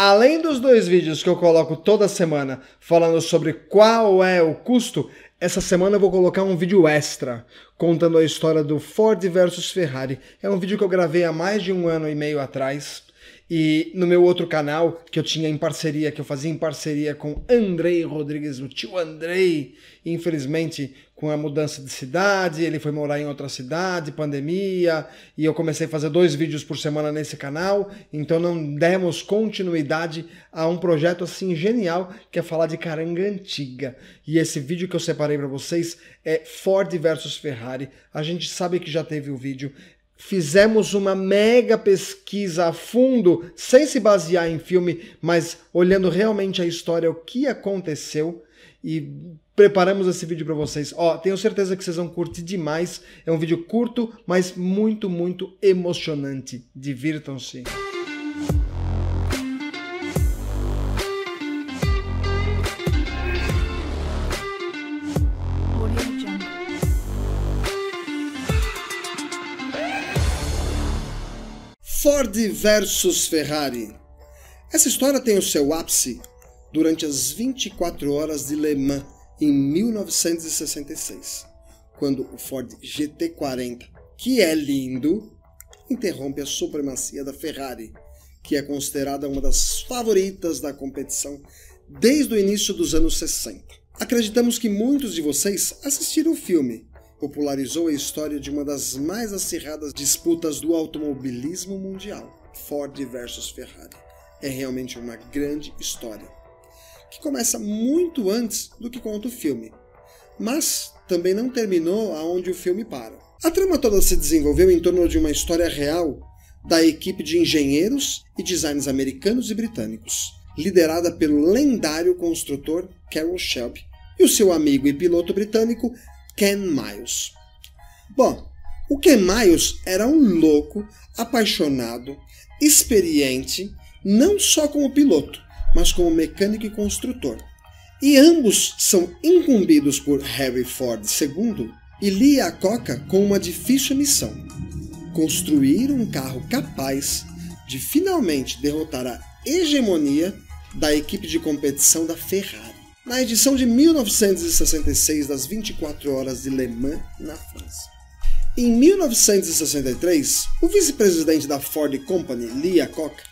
Além dos dois vídeos que eu coloco toda semana falando sobre qual é o custo, essa semana eu vou colocar um vídeo extra contando a história do Ford versus Ferrari. É um vídeo que eu gravei há mais de um ano e meio atrás. E no meu outro canal, que eu tinha em parceria, que eu fazia em parceria com Andrei Rodrigues, o tio Andrei, infelizmente com a mudança de cidade, ele foi morar em outra cidade, pandemia, e eu comecei a fazer dois vídeos por semana nesse canal, então não demos continuidade a um projeto assim genial que é falar de caranga antiga. E esse vídeo que eu separei para vocês é Ford versus Ferrari. A gente sabe que já teve o vídeo, fizemos uma mega pesquisa a fundo, sem se basear em filme, mas olhando realmente a história, o que aconteceu e preparamos esse vídeo para vocês. Ó, tenho certeza que vocês vão curtir demais. É um vídeo curto, mas muito, muito emocionante. Divirtam-se. Ford versus Ferrari. Essa história tem o seu ápice durante as 24 horas de Le Mans em 1966, quando o Ford GT40, que é lindo, interrompe a supremacia da Ferrari, que é considerada uma das favoritas da competição desde o início dos anos 60. Acreditamos que muitos de vocês assistiram o filme popularizou a história de uma das mais acirradas disputas do automobilismo mundial, Ford versus Ferrari. É realmente uma grande história, que começa muito antes do que conta o filme, mas também não terminou aonde o filme para. A trama toda se desenvolveu em torno de uma história real da equipe de engenheiros e designers americanos e britânicos, liderada pelo lendário construtor Carroll Shelby e o seu amigo e piloto britânico Ken Miles. Bom, o Ken Miles era um louco, apaixonado, experiente, não só como piloto, mas como mecânico e construtor. E ambos são incumbidos por Harry Ford II e Lee Iacocca com uma difícil missão: construir um carro capaz de finalmente derrotar a hegemonia da equipe de competição da Ferrari na edição de 1966 das 24 Horas de Le Mans, na França. Em 1963, o vice-presidente da Ford Company, Lee Iacocca,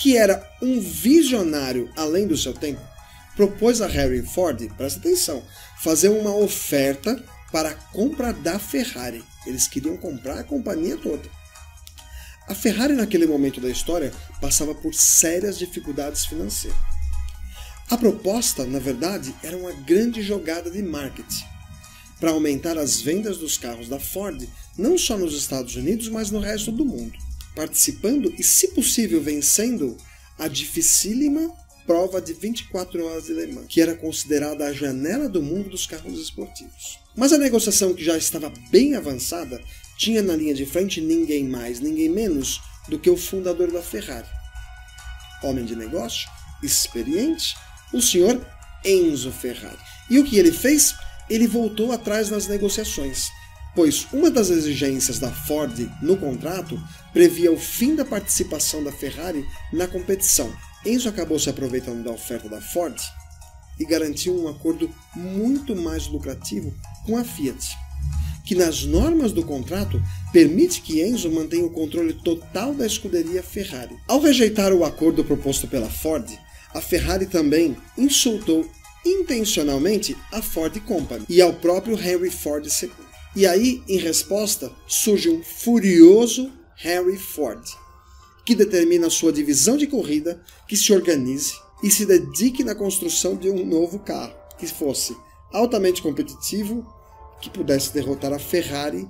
que era um visionário além do seu tempo, propôs a Harry Ford, presta atenção, fazer uma oferta para a compra da Ferrari. Eles queriam comprar a companhia toda. A Ferrari, naquele momento da história, passava por sérias dificuldades financeiras. A proposta, na verdade, era uma grande jogada de marketing para aumentar as vendas dos carros da Ford, não só nos Estados Unidos, mas no resto do mundo, participando e, se possível, vencendo a dificílima prova de 24 horas de Le Mans, que era considerada a janela do mundo dos carros esportivos. Mas a negociação, que já estava bem avançada, tinha na linha de frente ninguém mais, ninguém menos do que o fundador da Ferrari. Homem de negócio, experiente o senhor Enzo Ferrari. E o que ele fez? Ele voltou atrás nas negociações, pois uma das exigências da Ford no contrato previa o fim da participação da Ferrari na competição. Enzo acabou se aproveitando da oferta da Ford e garantiu um acordo muito mais lucrativo com a Fiat, que nas normas do contrato permite que Enzo mantenha o controle total da escuderia Ferrari. Ao rejeitar o acordo proposto pela Ford, a Ferrari também insultou intencionalmente a Ford Company e ao próprio Henry Ford II. E aí, em resposta, surge um furioso Henry Ford, que determina sua divisão de corrida que se organize e se dedique na construção de um novo carro que fosse altamente competitivo, que pudesse derrotar a Ferrari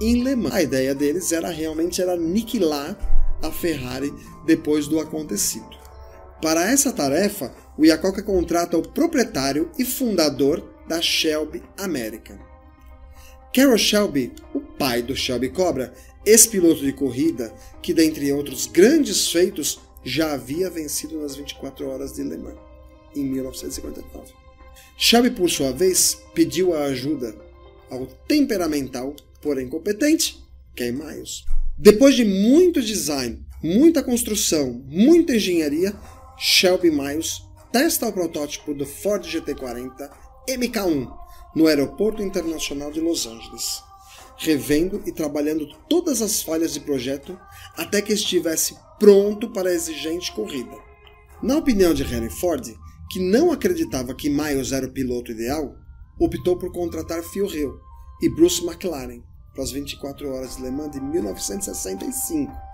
em Le Mans. A ideia deles era realmente era aniquilar a Ferrari depois do acontecido. Para essa tarefa, o Iacocca contrata o proprietário e fundador da Shelby American. Carroll Shelby, o pai do Shelby Cobra, ex-piloto de corrida, que dentre outros grandes feitos já havia vencido nas 24 horas de Le Mans, em 1959. Shelby, por sua vez, pediu a ajuda ao temperamental, porém competente, Ken Miles. Depois de muito design, muita construção, muita engenharia, Shelby Miles testa o protótipo do Ford GT40 MK1 no Aeroporto Internacional de Los Angeles, revendo e trabalhando todas as falhas de projeto até que estivesse pronto para a exigente corrida. Na opinião de Henry Ford, que não acreditava que Miles era o piloto ideal, optou por contratar Phil Hill e Bruce McLaren para as 24 horas de Le Mans de 1965.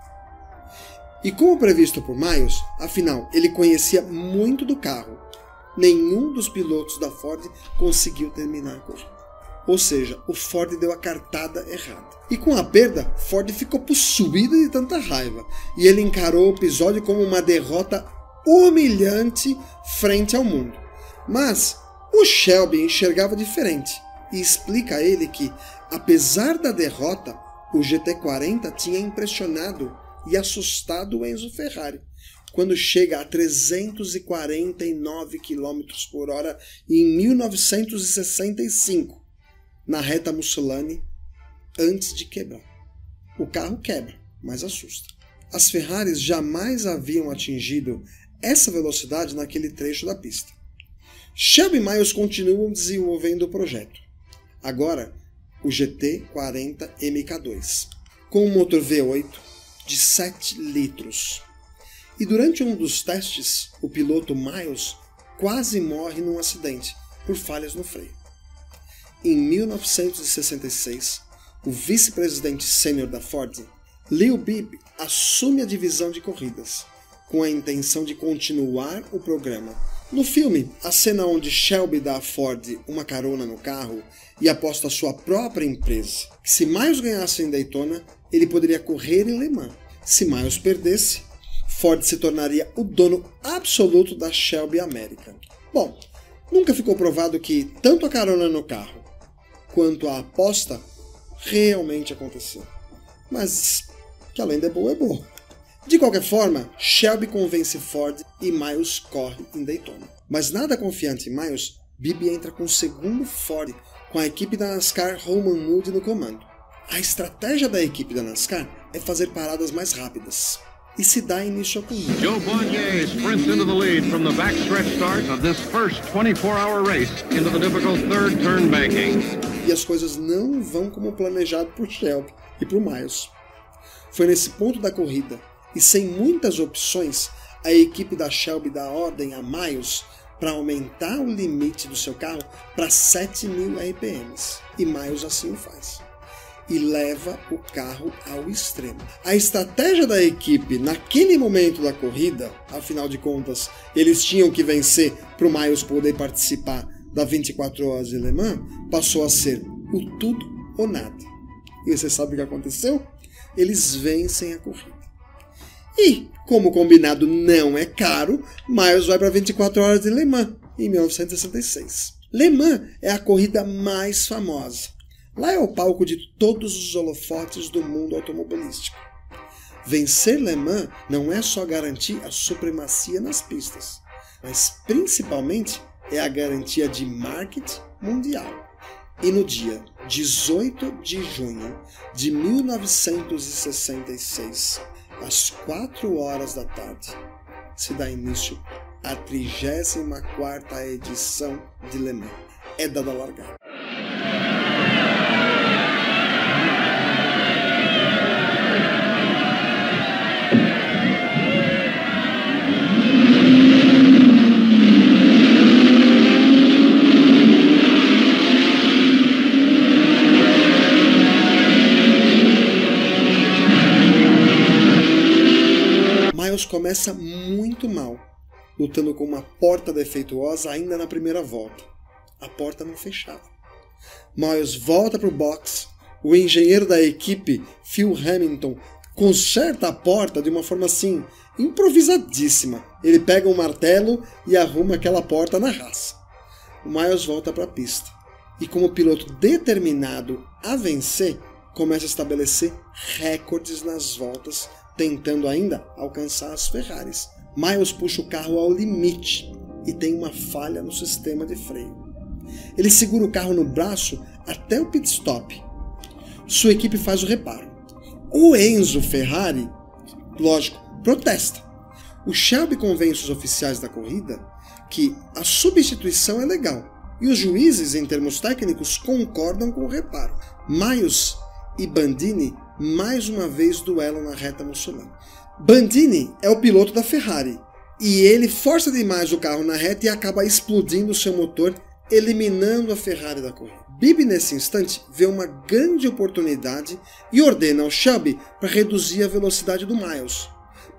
E como previsto por Miles, afinal, ele conhecia muito do carro. Nenhum dos pilotos da Ford conseguiu terminar a corrida. Ou seja, o Ford deu a cartada errada. E com a perda, Ford ficou possuído de tanta raiva, e ele encarou o episódio como uma derrota humilhante frente ao mundo. Mas o Shelby enxergava diferente e explica a ele que, apesar da derrota, o GT40 tinha impressionado e assustado o Enzo Ferrari quando chega a 349 km por hora em 1965, na reta Mussolani, antes de quebrar. O carro quebra, mas assusta. As Ferraris jamais haviam atingido essa velocidade naquele trecho da pista. Shelby Miles continuam desenvolvendo o projeto. Agora, o GT40 MK2, com um motor V8 de 7 litros. E durante um dos testes, o piloto Miles quase morre num acidente por falhas no freio. Em 1966, o vice-presidente sênior da Ford, Leo Bibb, assume a divisão de corridas com a intenção de continuar o programa. No filme, a cena onde Shelby dá a Ford uma carona no carro e aposta sua própria empresa, que se Miles ganhasse em Daytona, ele poderia correr em Le Mans. Se Miles perdesse, Ford se tornaria o dono absoluto da Shelby American. Bom, nunca ficou provado que tanto a carona no carro quanto a aposta realmente aconteceu. Mas que a lenda é boa, é boa. De qualquer forma, Shelby convence Ford e Miles corre em Daytona. Mas nada confiante em Miles, Bibi entra com o segundo Ford, com a equipe da NASCAR Roman Moody no comando. A estratégia da equipe da NASCAR é fazer paradas mais rápidas. E se dá início à corrida. Joe Bonnier sprints into the lead from the backstretch start of this first 24-hour race into the difficult third turn banking. E as coisas não vão como planejado por Shelby e por Miles. Foi nesse ponto da corrida e sem muitas opções, a equipe da Shelby dá ordem a Miles para aumentar o limite do seu carro para 7.000 RPMs. E Miles assim o faz. E leva o carro ao extremo. A estratégia da equipe naquele momento da corrida, afinal de contas, eles tinham que vencer para o Miles poder participar da 24 horas de Le Mans, passou a ser o tudo ou nada. E você sabe o que aconteceu? Eles vencem a corrida. E, como combinado não é caro, Miles vai para 24 horas de Le Mans, em 1966. Le Mans é a corrida mais famosa. Lá é o palco de todos os holofotes do mundo automobilístico. Vencer Le Mans não é só garantir a supremacia nas pistas, mas principalmente é a garantia de marketing mundial. E no dia 18 de junho de 1966, às 4 horas da tarde, se dá início a 34 edição de Le Mans. É dada largada. Começa muito mal, lutando com uma porta defeituosa ainda na primeira volta. A porta não fechava. Miles volta para o box. O engenheiro da equipe, Phil Hamilton, conserta a porta de uma forma assim, improvisadíssima. Ele pega um martelo e arruma aquela porta na raça. O Miles volta para a pista. E como piloto determinado a vencer, começa a estabelecer recordes nas voltas tentando ainda alcançar as Ferraris. Miles puxa o carro ao limite e tem uma falha no sistema de freio. Ele segura o carro no braço até o pit stop. Sua equipe faz o reparo. O Enzo Ferrari, lógico, protesta. O Shelby convence os oficiais da corrida que a substituição é legal e os juízes, em termos técnicos, concordam com o reparo. Miles e Bandini mais uma vez duelam na reta muçulmana. Bandini é o piloto da Ferrari e ele força demais o carro na reta e acaba explodindo seu motor, eliminando a Ferrari da corrida. Bibi, nesse instante, vê uma grande oportunidade e ordena ao Shelby para reduzir a velocidade do Miles,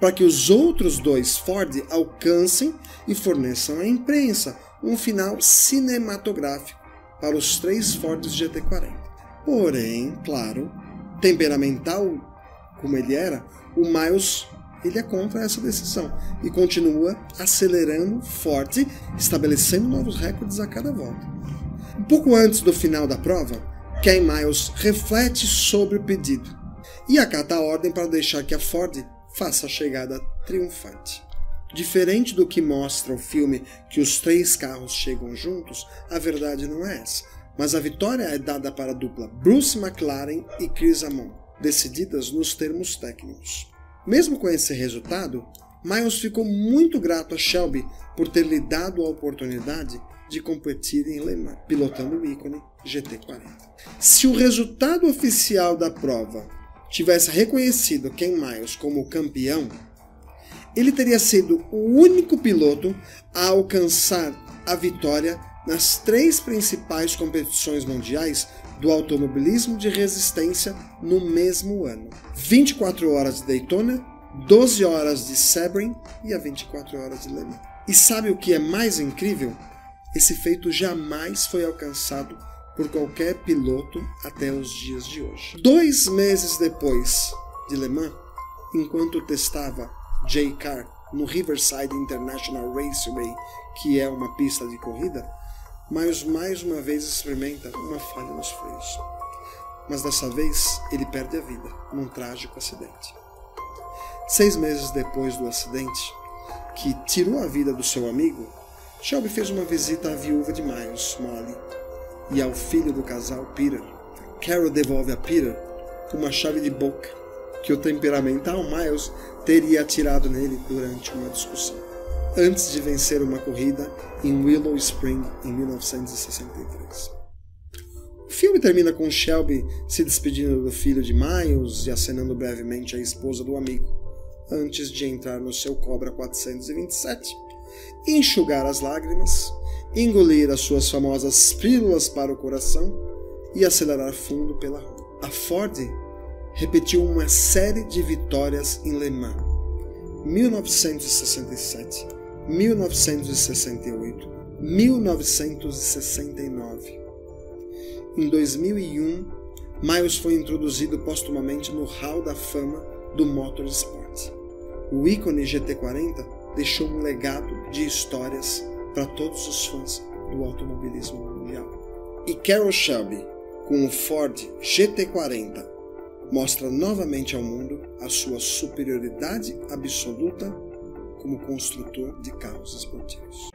para que os outros dois Ford alcancem e forneçam à imprensa um final cinematográfico para os três Fords GT40. Porém, claro, temperamental como ele era, o Miles ele é contra essa decisão e continua acelerando forte, estabelecendo novos recordes a cada volta. Um pouco antes do final da prova, Ken Miles reflete sobre o pedido e acata a ordem para deixar que a Ford faça a chegada triunfante. Diferente do que mostra o filme que os três carros chegam juntos, a verdade não é essa. Mas a vitória é dada para a dupla Bruce McLaren e Chris Amon, decididas nos termos técnicos. Mesmo com esse resultado, Miles ficou muito grato a Shelby por ter lhe dado a oportunidade de competir em Le Mans, pilotando o ícone GT40. Se o resultado oficial da prova tivesse reconhecido Ken Miles como campeão, ele teria sido o único piloto a alcançar a vitória nas três principais competições mundiais do automobilismo de resistência no mesmo ano: 24 horas de Daytona, 12 horas de Sebring e a 24 horas de Le Mans. E sabe o que é mais incrível? Esse feito jamais foi alcançado por qualquer piloto até os dias de hoje. Dois meses depois de Le Mans, enquanto testava J-Car no Riverside International Raceway, que é uma pista de corrida, Miles mais uma vez experimenta uma falha nos freios. Mas dessa vez ele perde a vida num trágico acidente. Seis meses depois do acidente, que tirou a vida do seu amigo, Shelby fez uma visita à viúva de Miles, Molly, e ao filho do casal, Peter. Carol devolve a Peter uma chave de boca que o temperamental Miles teria atirado nele durante uma discussão, antes de vencer uma corrida em Willow Spring em 1963. O filme termina com Shelby se despedindo do filho de Miles e acenando brevemente à esposa do amigo, antes de entrar no seu Cobra 427, enxugar as lágrimas, engolir as suas famosas pílulas para o coração e acelerar fundo pela rua. A Ford repetiu uma série de vitórias em Le Mans. 1967, 1968, 1969. Em 2001, Miles foi introduzido postumamente no Hall da Fama do Motorsport. O ícone GT40 deixou um legado de histórias para todos os fãs do automobilismo mundial. E Carroll Shelby, com o Ford GT40 mostra novamente ao mundo a sua superioridade absoluta como construtor de carros esportivos.